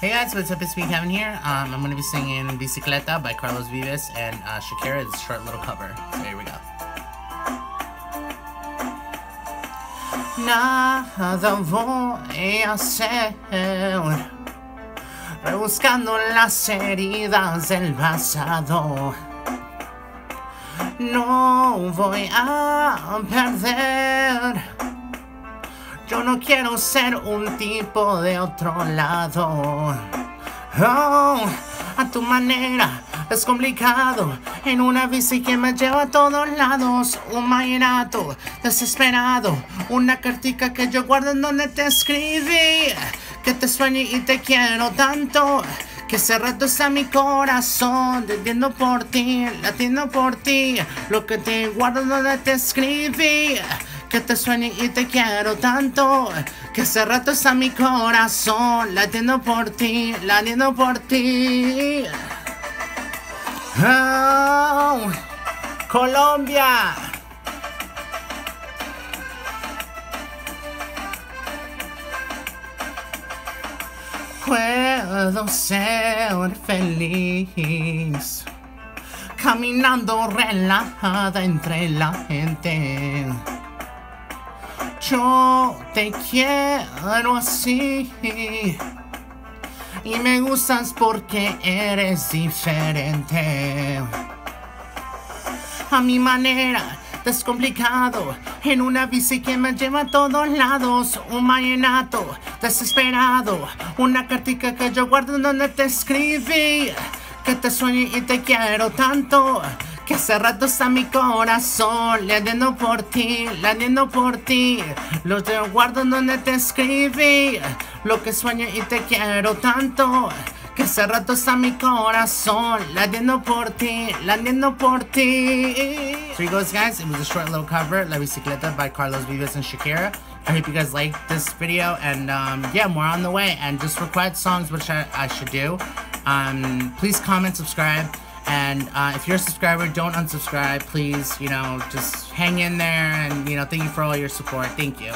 Hey guys, what's up? It's me, Kevin here. Um, I'm going to be singing Bicicleta by Carlos Vives and uh, Shakira, this short little cover. So here we go. Nada voy a hacer Rebuscando las heridas del pasado No voy a perder yo no quiero ser un tipo de otro lado. Oh, a tu manera es complicado. En una bici que me lleva a todos lados. Un mañanato desesperado. Una cartica que yo guardo en donde te escribí. Que te sueño y te quiero tanto. Que ese rato está mi corazón, latiendo por ti, latiendo por ti. Lo que te guardo donde te escribí que te sueñe y te quiero tanto. Que hace rato está mi corazón latiendo por ti, latiendo por ti. Oh, Colombia. Puedo ser feliz caminando relajada entre la gente. Yo te quiero así. Y me gustas porque eres diferente. A mi manera, descomplicado. En una bici que me lleva a todos lados. Un mañanato desesperado. Una cartica que yo guardo donde te escribí. Que te sueño y te quiero tanto que hace rato está mi corazón latiendo por ti, latiendo por ti. Lo te guardo donde te escribí, lo que sueño y te quiero tanto. Que hace rato está mi corazón latiendo por ti, latiendo por ti. So you goes guys, it was a short little cover, La Bicicleta by Carlos Vives and Shakira. I hope you guys liked this video and um, yeah, more on the way. And just request songs which I, I should do. Um, please comment, subscribe. And uh, if you're a subscriber, don't unsubscribe, please. You know, just hang in there and, you know, thank you for all your support. Thank you.